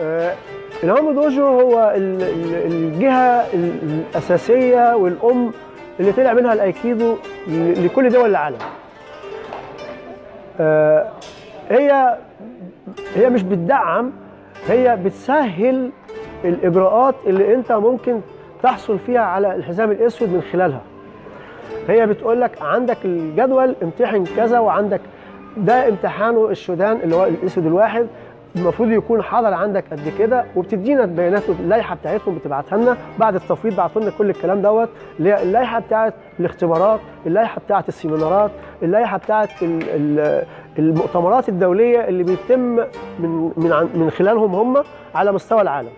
آه، الهوم دوجو هو ال- ال- الجهة ال- الأساسية والأم اللي طلع منها الأيكيدو لكل دول العالم. آه، هي هي مش بتدعم هي بتسهل الإجراءات اللي أنت ممكن تحصل فيها على الحزام الأسود من خلالها. هي بتقول لك عندك الجدول امتحن كذا وعندك ده امتحانه السودان اللي هو الأسود الواحد المفروض يكون حاضر عندك قد كده وبتدينا البيانات اللائحه بتاعتهم بتبعتها لنا. بعد التفويض بعتوا لنا كل الكلام دوت. اللائحة بتاعت الاختبارات اللائحة بتاعت السيمينارات اللائحة بتاعت ال- ال- المؤتمرات الدولية اللي بيتم من من من خلالهم هم على مستوى العالم.